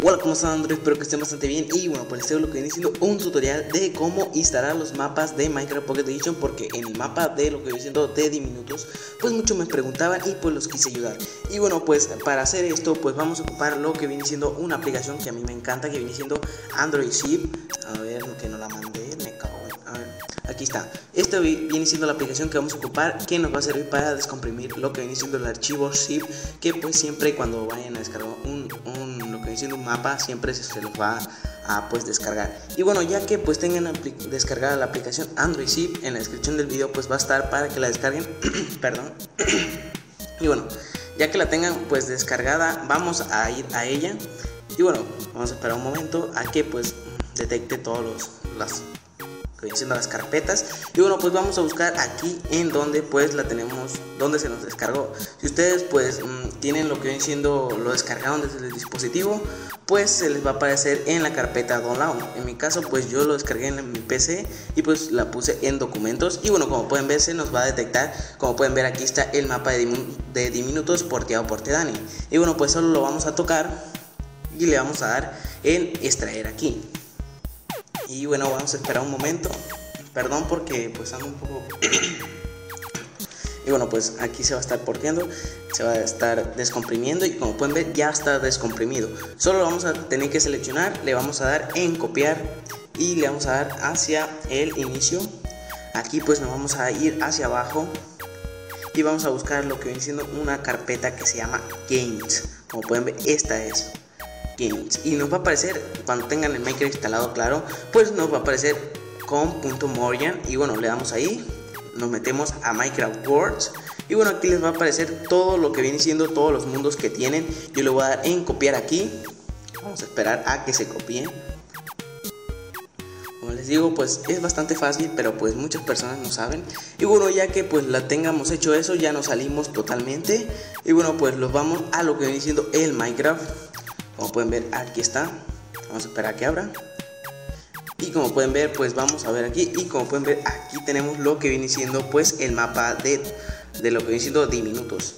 Hola, ¿cómo están Android? Espero que estén bastante bien. Y bueno, pues les lo que viene siendo un tutorial de cómo instalar los mapas de Minecraft Pocket Edition porque en el mapa de lo que viene siendo de diminutos pues muchos me preguntaban y pues los quise ayudar. Y bueno, pues para hacer esto pues vamos a ocupar lo que viene siendo una aplicación que a mí me encanta que viene siendo Android Zip. A ver, que no la mandé, aquí está. Esta viene siendo la aplicación que vamos a ocupar que nos va a servir para descomprimir lo que viene siendo el archivo zip que pues siempre cuando vayan a descargar un, un lo que viene siendo un mapa siempre se los va a pues descargar. Y bueno ya que pues tengan descargada la aplicación Android Zip en la descripción del video pues va a estar para que la descarguen perdón. Y bueno ya que la tengan pues descargada vamos a ir a ella. Y bueno vamos a esperar un momento a que pues detecte todos los las haciendo las carpetas. Y bueno pues vamos a buscar aquí en donde pues la tenemos donde se nos descargó. Si ustedes pues mm, tienen lo que viene siendo lo descargaron desde el dispositivo pues se les va a aparecer en la carpeta download. En mi caso pues yo lo descargué en mi pc y pues la puse en documentos. Y bueno como pueden ver se nos va a detectar. Como pueden ver aquí está el mapa de, de diminutos porteado por Tedani y bueno pues solo lo vamos a tocar y le vamos a dar en extraer aquí y bueno, vamos a esperar un momento. Perdón porque pues ando un poco... y bueno, pues aquí se va a estar porteando, se va a estar descomprimiendo y como pueden ver ya está descomprimido. Solo lo vamos a tener que seleccionar, le vamos a dar en copiar y le vamos a dar hacia el inicio. Aquí pues nos vamos a ir hacia abajo y vamos a buscar lo que viene siendo una carpeta que se llama Games. Como pueden ver, esta es y nos va a aparecer cuando tengan el Maker instalado claro pues nos va a aparecer con .morian y bueno le damos ahí nos metemos a Minecraft Words y bueno aquí les va a aparecer todo lo que viene siendo todos los mundos que tienen. Yo le voy a dar en copiar aquí. Vamos a esperar a que se copie como les digo pues es bastante fácil pero pues muchas personas no saben. Y bueno ya que pues la tengamos hecho eso ya nos salimos totalmente. Y bueno pues los vamos a lo que viene siendo el Minecraft como pueden ver aquí está. Vamos a esperar a que abra. Y como pueden ver pues vamos a ver aquí. Y como pueden ver aquí tenemos lo que viene siendo pues el mapa de, de lo que viene siendo diminutos.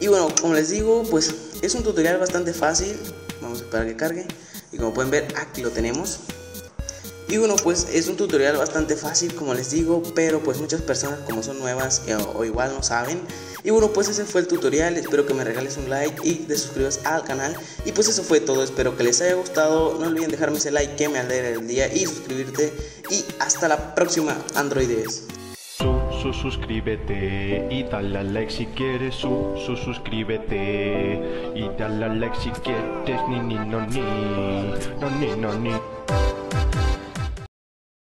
Y bueno como les digo pues es un tutorial bastante fácil. Vamos a esperar a que cargue. Y como pueden ver aquí lo tenemos y bueno, pues es un tutorial bastante fácil, como les digo, pero pues muchas personas como son nuevas o, igual no saben. Y bueno, pues ese fue el tutorial, espero que me regales un like y te suscribas al canal. Y pues eso fue todo, espero que les haya gustado, no olviden dejarme ese like que me alegra el día y suscribirte. Y hasta la próxima, androides. Su, suscríbete y dale like si quieres su, su suscríbete y dale like si quieres ni ni no ni no ni no ni